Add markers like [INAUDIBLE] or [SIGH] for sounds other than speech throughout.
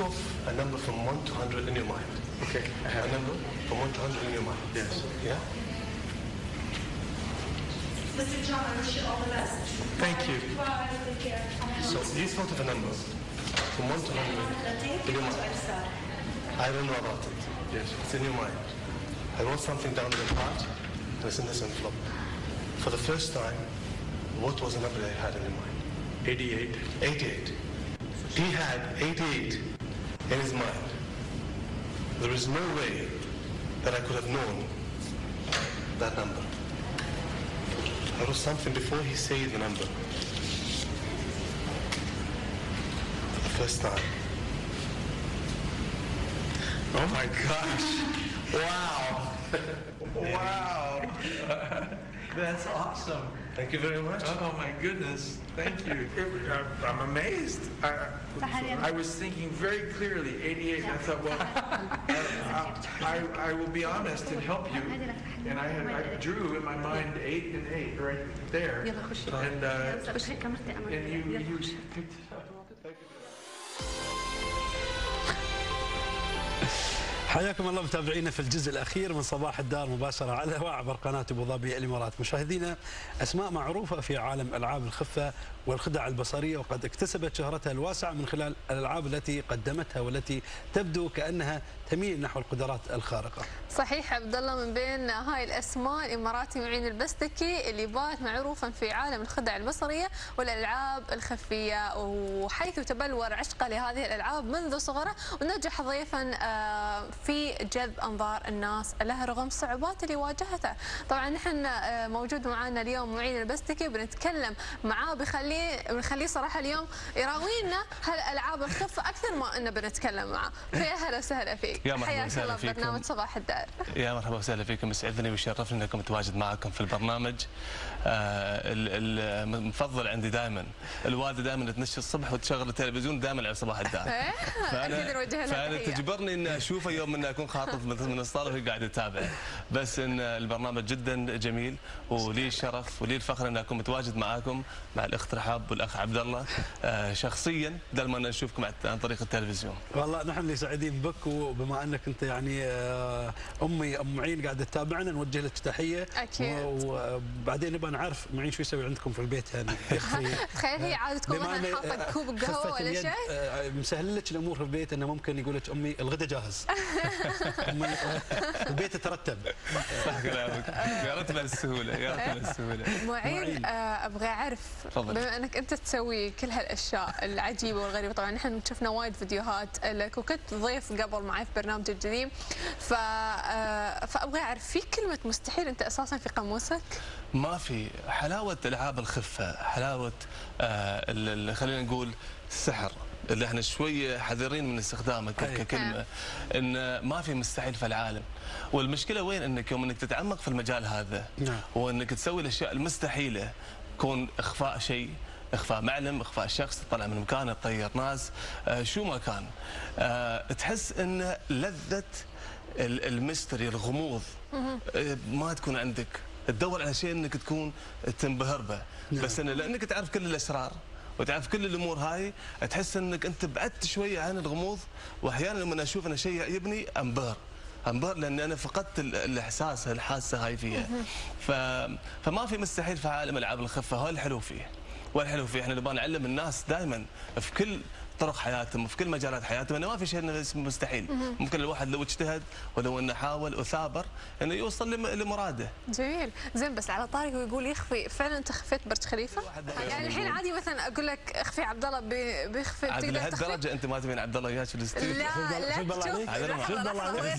think of a number from 1 to 100 in your mind. Okay, I A have it. number from 1 to 100 in your mind. Yes. Yeah? Mr. John, I wish you all the best. Thank you. Bye. Take. So you thought of a number from 1 to 100 in your mind. I don't know about it. Yes. It's in your mind. I wrote something down in the part, and it's in this envelope. For the first time, what was the number I had in your mind? 88. 88. He had 88 in his mind. There is no way that I could have known that number. I wrote something before he said the number. For the first time. Oh my gosh. Wow. [LAUGHS] wow. [LAUGHS] That's awesome. Thank you very much. Oh my goodness. Thank you. [LAUGHS] It- I'm- I'm amazed. I, I- I was thinking very clearly, 88, I thought, well, [LAUGHS] I, I- I will be honest and help you. And I had, I drew in my mind eight and eight right there. يلا خشي. And, uh, بس هيك كاميرتي أمامي. and you, يلا you خشي. picked it up. حياكم الله متابعينا في الجزء الأخير من صباح الدار مباشرة على وعبر قناة أبو ظبي الإمارات. مشاهدينا أسماء معروفة في عالم ألعاب الخفة والخدع البصرية وقد اكتسبت شهرتها الواسعة من خلال الألعاب التي قدمتها والتي تبدو كأنها تميل نحو القدرات الخارقة. صحيح عبد الله من بين هاي الأسماء الإماراتي معين البستكي اللي بات معروفا في عالم الخدع البصرية والألعاب الخفية وحيث تبلور عشقه لهذه الألعاب منذ صغره. ونجح ضيفا آه، في جذب أنظار الناس له رغم الصعوبات اللي واجهته. طبعا نحن آه، موجود معنا اليوم معين البستكي بنتكلم معاه بخليه بنخليه صراحة اليوم يراوينا هالألعاب الخفه أكثر ما إنه بنتكلم معاه فيا أهلا وسهلا فيك. يا مرحبا حياك الله فيكم. ببرنامج صباح الدار. يا مرحبا وسهلا فيكم. يسعدني ويشرفني انكم متواجد معكم في البرنامج. آه، ال- المفضل عندي دائما الوالده دائما تنشي الصبح وتشغل التلفزيون دائما على صباح الدار. [LAUGHS] إيه؟ فانا تحية. تجبرني ان أشوفه يوم من اكون خاطف من من الصاله وهي قاعدة تتابع بس إن البرنامج جدا جميل ولي الشرف ولي الفخر ان أكون متواجد معاكم مع الاخت رحاب والأخ عبد الله. آه، شخصيا بدل ما نشوفكم عن طريق التلفزيون. والله نحن اللي سعيدين بك وبما أنك أنت يعني آه، أمي أم معين قاعدة تتابعنا نوجه لك تحية. أكيد. و- وبعدين نبغى نعرف معين شو يسوي عندكم في البيت يعني يخفي تخيل هي بما مثلا حاطة كوب خفة قهوه ولا شيء. آه، مسهل لك الأمور في البيت إنه ممكن يقول لك أمي الغداء جاهز. [LAUGHS] آه، البيت يترتب. صح كلامك. يا ريت بهالسهوله يا ريت بهالسهوله معين. آه، أبغى أعرف تفضل. بما انك انت تسوي كل هالأشياء العجيبة والغريبة. طبعا نحن شفنا وايد فيديوهات لك وكنت ضيف قبل معي في برنامج الجديد. ف آه، فأبغى أعرف في كلمة مستحيل أنت أساسا في قاموسك؟ ما في. حلاوة ألعاب الخفة حلاوة آه ال- ال- خلينا نقول السحر اللي إحنا شوية حذرين من استخدامه. ككلمة. إن ما في مستحيل في العالم. والمشكلة وين؟ إنك يوم إنك تتعمق في المجال هذا نعم. وإنك تسوي الأشياء المستحيلة يكون إخفاء شيء إخفاء معلم إخفاء شخص تطلع من مكانه تطير ناس. آه شو ما كان. آه تحس إن لذة ال- الميستري الغموض. آه ما تكون عندك. تدور على شيء إنك تكون تنبهر به. بس إن لأنك تعرف كل الأسرار وتعرف كل الأمور هاي تحس إنك أنت بعدت شوية عن الغموض واحيانا لما أشوف أنا شيء يعجبني أنبهر. انبهر لأن أنا فقدت ال- الإحساس الحاسة هاي فيها. ف... فما في مستحيل في عالم ألعاب الخفة هو الحلو فيه. والحلو فيه إحنا نبغى نعلم الناس دائما في كل طرق حياتهم وفي كل مجالات حياتهم. انه ما في شيء إنه اسمه مستحيل. ممكن الواحد لو اجتهد ولو إنه حاول وثابر إنه يوصل لم- لمراده. جميل. زين بس على طاري هو يقول يخفي فعلا أنت خفيت برج خليفة؟ يعني الحين عادي مثلا أقول لك أخفي عبد الله بي- بيخفي تخفي لهالدرجة أنت ما تبين عبد الله وياك في الاستوديو لا لا تشوف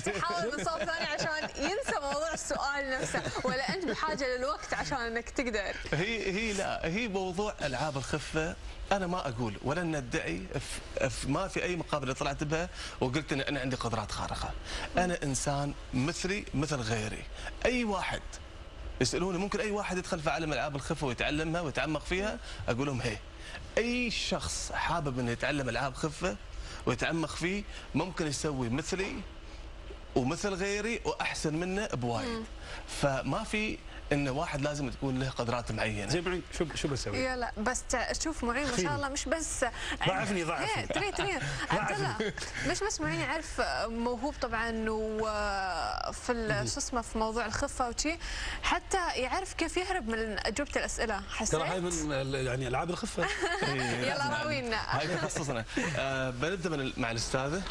شوف يحاول من صوب ثاني عشان ينسى موضوع السؤال نفسه. ولا أنت بحاجة للوقت عشان إنك تقدر. هي هي لا هي موضوع ألعاب الخفة أنا ما أقول ولا ندعي ما في أي مقابلة طلعت بها وقلت إن أنا عندي قدرات خارقة. أنا إنسان مثلي مثل غيري. أي واحد يسألوني ممكن أي واحد يدخل في عالم ألعاب الخفه ويتعلمها ويتعمق فيها أقول لهم هي. أي شخص حابب إنه يتعلم ألعاب خفة ويتعمق فيه ممكن يسوي مثلي ومثل غيري وأحسن منه بوايد. فما في إن واحد لازم تكون له قدرات معينة. زين معين شو شو بسوي؟ يلا بس شوف معين ما شاء الله مش بس ضعفني- [LAUGHS] ضعفني. تري تري. [LAUGHS] عبد الله مش بس معين يعرف موهوب طبعا وفي ال- شو اسمه في موضوع الخفة وشي. حتى يعرف كيف يهرب من إجوبة الأسئلة ترى هاي حسيت؟ من ال- يعني ألعاب الخفة. [LAUGHS] يلا راوينا. هاي تخصصنا آه بنبدأ من مع الأستاذة.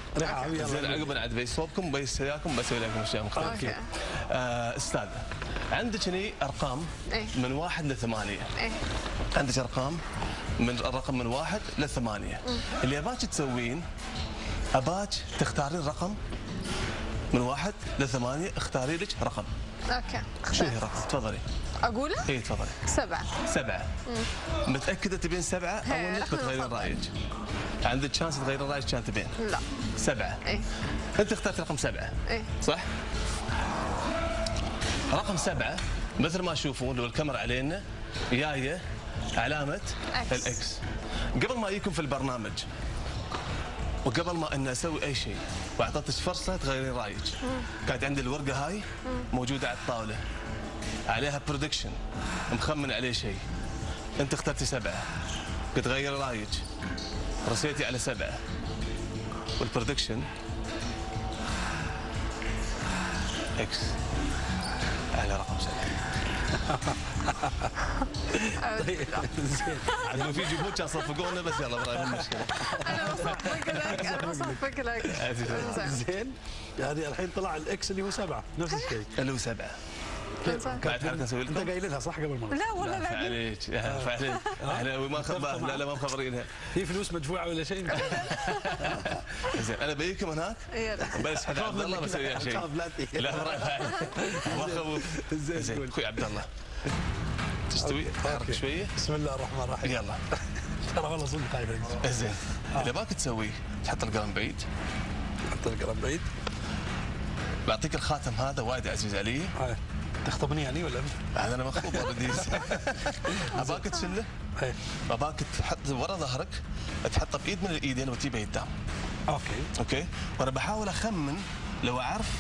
زين عقب عاد بيصوبكم بيسويكم بسوي لكم أشياء مختلفة. Okay. آه أستاذة. عندك هني أرقام إيه. من واحد لثمانيه إيه. عندك أرقام من الرقم من واحد لثمانيه اللي أباك تسوين أباك تختارين رقم من واحد لثمانيه اختاري لك رقم. Okay شو هي الرقم؟ تفضلي. أقوله؟ اي تفضلي. سبعة. سبعة. متأكدة تبين سبعة أو انك رقم بتغيرين. رأيك؟ عندك chance تغيرين رأيك كان تبين. لا. سبعة. إيه. أنت اخترت رقم سبعة. إيه. صح؟ رقم سبعة مثل ما تشوفون لو الكاميرا علينا. جاية علامة X. ال X قبل ما يجيكم في البرنامج وقبل ما أن أسوي أي شيء وأعطيتك فرصة تغيرين رأيك. كانت عندي الورقة هاي موجودة على الطاولة. عليها prediction مخمن عليه شيء. أنت اخترتي سبعة. قلت غيري رأيك. رسيتي على سبعة. وال prediction X على رقم سبعة زين. عاد لو في جمهور كان صفقونا بس يلا براي مو مشكلة. أنا بصفق لك أنا بصفق لك. [LAUGHS] زين. يعني الحين طلع ال X اللي هو سبعة. نفس الشيء. اللي هو سبعة. بعد حركة نسوي انت لكم قايل لها صح قبل مره لا والله لا لا فعليك. لا. [LAUGHS] فعليك. إحنا ما خبر لا لا ما مخبرينها في فلوس مدفوعة ولا شيء؟ [LAUGHS] زين أنا بجيكم هناك؟ بس حد عبد الله بسوي شيء. لا [LAUGHS] ما زين،. أخوي عبد الله. تستوي؟ تحرك أوكي. شوية؟ بسم الله الرحمن الرحيم. يلا. ترى والله صدق خايف. زين. اللي باك تسويه تحط القلم بعيد. حط القلم بعيد. بعطيك الخاتم هذا وايد عزيز علي. هاي تخطبني يعني ولا هذا أنا مخطوب already [LAUGHS] أباك تشله هاي أباك تحط ورا ظهرك تحطه بايد من الايدين وتجيبه قدام okay. Okay؟ وأنا بحاول أخمن لو أعرف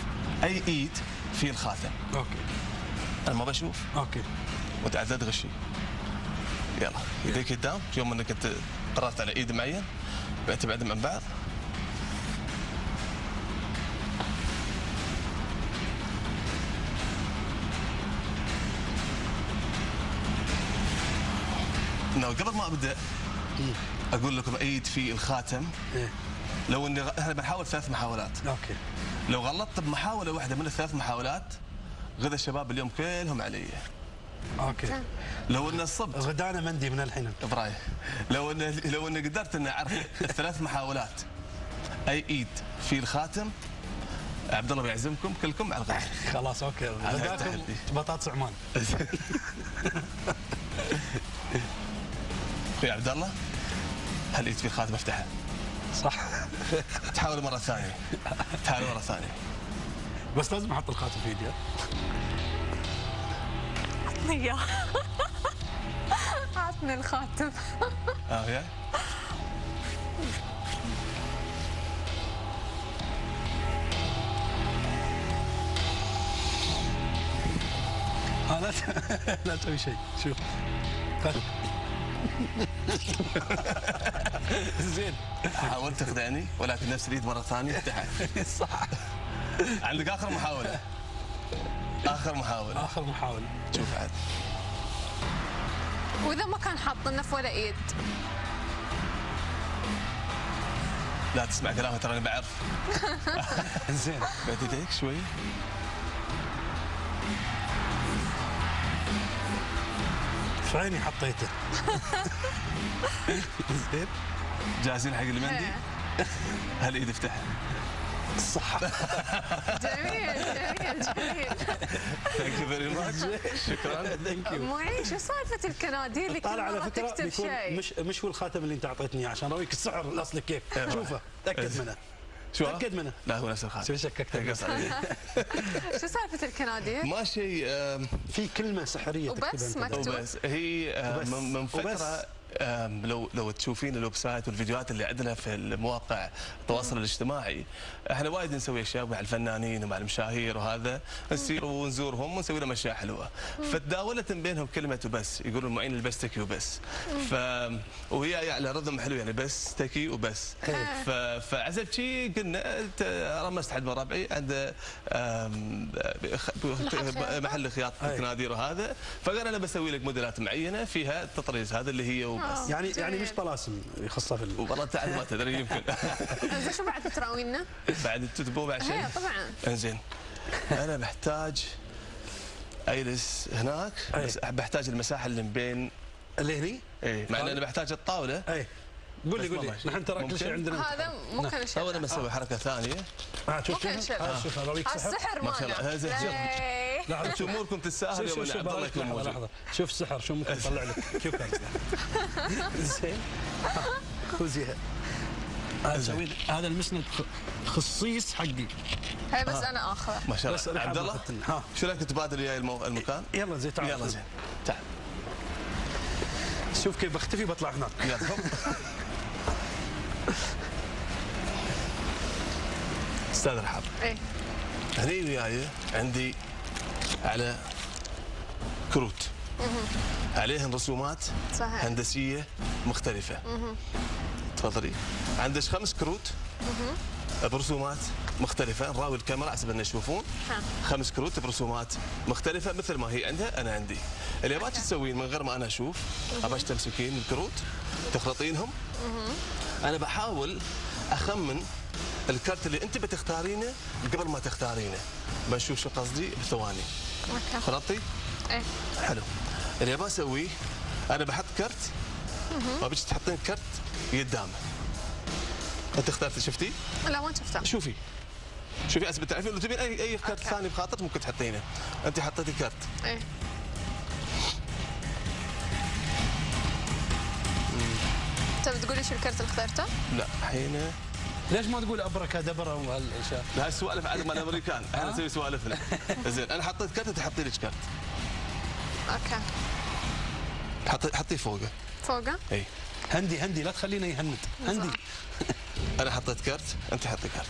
أي إيد في الخاتم. Okay. أنا ما بشوف. Okay. وانت لا تغشي يلا يديك قدام يوم إنك أنت قررت على إيد معين بعد من بعض إنه قبل ما أبدأ أقول لكم ايد في الخاتم. إيه. لو إني إحنا بنحاول ثلاث محاولات. أوكي. لو غلطت بمحاولة واحدة من الثلاث محاولات غدا الشباب اليوم كلهم علي. أوكي. لو ان الصبت. غدانا مندي من الحين براي لو ان لو ان قدرت إني أعرف الثلاث محاولات. أي ايد في الخاتم عبد الله بيعزمكم كلكم على الغداء خلاص أوكي. غداكم. بطاطس عمان. [LAUGHS] أخوي عبد الله هالايد في الخاتم افتحها صح. [LAUGHS] تحاول مرة ثانية. تحاول مرة ثانية. بس لازم أحط الخاتم في إيدي. ها؟ عطني اياه عطني الخاتم آه ها لا [LAUGHS] لا تسوي شيء. شوف. [LAUGHS] زين. حاولت تخدعني ولكن نفس اليد مرة ثانية. افتحها [LAUGHS] صح. عندك آخر محاولة. آخر محاولة. آخر محاولة. شوف عاد. وإذا ما كان حاط لنا في ولا ايد لا تسمع كلامه ترى أنا بعرف. [LAUGHS] زين. بعد يديك شوي. في عيني حطيته. زين. جاهزين حق المندي [LAUGHS] هالايد افتحها صح. جميل جميل جميل. Thank you very much شكرا. Thank you معين شو سالفة الكناديل؟ اللي كل طالع على مرة فكرة تكتب شيء. مش مش هو الخاتم اللي انت أعطيتني عشان اوريك السعر الأصلي كيف. شوفه تأكد منه. شو تأكد منه لا هو نفس الخاتم سوي شككت. [LAUGHS] شو سالفة الكناديل؟ ما شيء في كلمة سحرية وبس. مكتوب. وبس هي. من. فتره لو لو تشوفين ال website والفيديوهات اللي عندنا في المواقع التواصل الاجتماعي إحنا وايد نسوي أشياء مع الفنانين ومع المشاهير وهذا نسير ونزورهم ونسوي لهم أشياء حلوة. فتداولت من بينهم كلمة وبس يقولون معين البستكي وبس. ف وهي على rhythm حلو يعني بستكي وبس. ف... فعزب شي قلنا رمست حد من ربعي خياطة. محل خياطة أي. كنادير وهذا. فقال أنا بسوي لك موديلات معينة فيها التطريز هذا اللي هي يعني يعني مش طلاسم يخصها في ال- والله تعال ما تدري يمكن. [LAUGHS] زين شو بعد تراوينا؟ بعد تتبو بعد شيء طبعا. إنزين. أنا بحتاج اجلس هناك أي. بس بحتاج المساحة اللي بين اللي هني؟ إيه مع ان أنا بحتاج الطاولة. أي. قول لي قول ما لي. نحن ترى كل؟ شيء عندنا. هذا ممكن أو نشيل أنا بسوي حركة ثانية. آه شوف ممكن شوف. آه شوف السحر ما شاء الله. لحظة أنتم أموركم شوف ان شوف عبد الله يكون لحظة موجود. شوف السحر شو ممكن يطلع لك؟ [LAUGHS] شوف هذا زين. خذيها هذا هذا المسند خصيص حقي. هي بس أنا اخذه ما شاء الله. عبد الله. شو رأيك تبادل وياي المو- المكان؟ يلا زين تعال. يلا زين. تعال. شوف كيف بختفي بطلع هناك. يلا. [LAUGHS] أستاذ رحاب. إيه. هني وياي عندي على كروت. عليهن رسومات صحيح. هندسية مختلفة. تفضلي. عندك خمس كروت برسومات مختلفة. نراوي الكاميرا حسب ان يشوفون. خمس كروت برسومات مختلفة مثل ما هي عندها. أنا عندي. اللي أبغاك تسوين من غير ما أنا أشوف أبغاك تمسكين الكروت تخلطينهم. أنا بحاول أخمن الكرت اللي انت بتختارينه قبل ما تختارينه. بنشوف شو قصدي؟ بثواني خلطتي إيه. حلو. اللي أبغى أسويه أنا بحط كرت وابيك تحطين كرت قدامه. أنت اخترتي شفتي؟ لا وين شفتها؟ شوفي. شوفي اسبت تعرفين لو تبين اي أي كرت. ثاني بخاطرك ممكن تحطينه. أنت حطيتي كرت. إيه. تبي تقولي شو الكرت اللي اخترته؟ لا الحين ليش ما تقول ابركا دبرة وهالأشياء؟ هاي السوالف عاد مال الامريكان إحنا نسوي سوالفنا زين أنا حطيت كرت انت حطي لك كرت؟ Okay. حطي حطيه فوقه. فوقه؟ إي. هندي هندي لا تخلينا يهند. هندي. [LAUGHS] أنا حطيت كرت أنتي حطي كرت.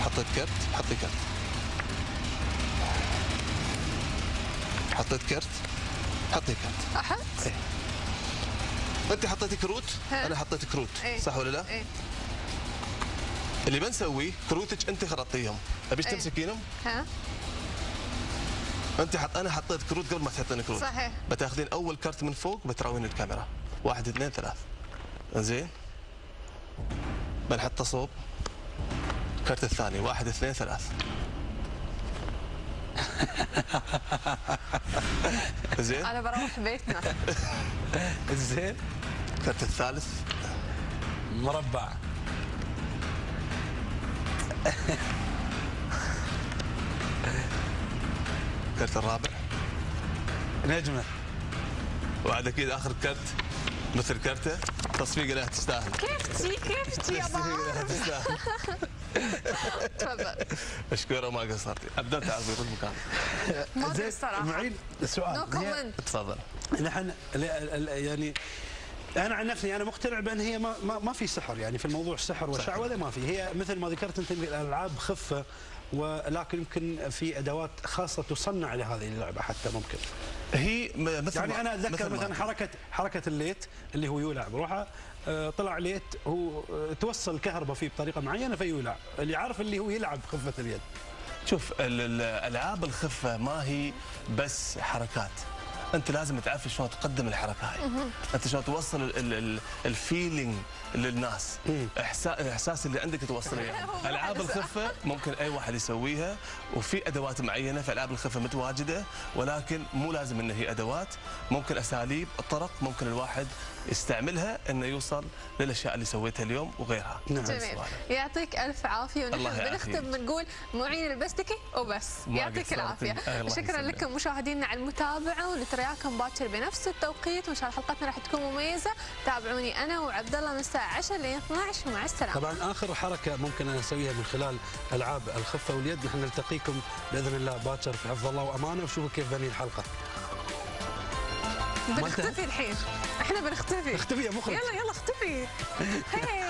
حطيت كرت حطي كرت. حطيت كرت حطي كرت. أحط؟ أنت حطيتي كروت. أنا حطيت كروت إيه. صح ولا لا؟ إيه. اللي بنسويه كروتك أنت خلطيهم أبيش إيه. تمسكينهم؟ ها. أنت حط أنا حطيت كروت قبل ما تحطين كروت. صحيح. بتاخذين أول كرت من فوق بتراوين الكاميرا. واحد اثنين ثلاث. زين بنحطه صوب. الكرت الثاني. واحد اثنين ثلاث. [LAUGHS] زين أنا بروح بيتنا. [LAUGHS] زين الكرت الثالث. مربع. الكرت الرابع. نجمة. وعاد أكيد آخر كرت مثل كرته. تصفيقه له تستاهل. كيفتي كيفتي يا تصفيقه بابا له تستاهل. تفضل. مشكوره ما قصرتي ابدا تعرفي في المكان ما الصراحه معين السؤال no comment تفضل. نحن ال- ال- ال- يعني أنا عن نفسي أنا مقتنع بأن هي ما ما, ما في سحر يعني في الموضوع سحر وشعوذه ما في. هي مثل ما ذكرت أنت الألعاب خفة ولكن يمكن في أدوات خاصة تصنع لهذه اللعبة حتى ممكن. هي مثل يعني أنا أتذكر مثل مثلا حركه حركة ال light اللي هو يولع بروحه آه، طلع light هو آه، توصل الكهرباء فيه بطريقة معينة فيولع اللي عارف اللي هو يلعب خفة اليد. شوف ال- ال- الألعاب الخفة ما هي بس حركات. انت لازم تعرف شلون تقدم الحركة هاي. انت شلون توصل ال- ال- ال- الفيلينج للناس. إحسا- الإحساس اللي عندك توصله [LAUGHS] اياه ألعاب الخفة ممكن أي واحد يسويها وفي أدوات معينة في ألعاب الخفة متواجدة ولكن مو لازم إن هي أدوات. ممكن أساليب طرق ممكن الواحد يستعملها إنه يوصل للأشياء اللي سويتها اليوم وغيرها. نعم. جميل. يعطيك ألف عافية ونحن الله بنختم. بنقول معين البستكي وبس. يعطيك. العافية. شكرا. لكم مشاهدينا على المتابعة ونترياكم باكر بنفس التوقيت وإن شاء الله حلقتنا راح تكون مميزة. تابعوني أنا وعبد الله من الساعة 10 ل 12 ومع السلامة. طبعا آخر حركة ممكن أنا اسويها من خلال ألعاب الخفة واليد. نحن نلتقيكم بإذن الله. باكر في حفظ الله وأمانة. وشوفوا كيف بني الحلقة. بنختفي الحين. إحنا بنختفي. اختفي يا مخرج. يلا يلا اختفي. [LAUGHS] هي.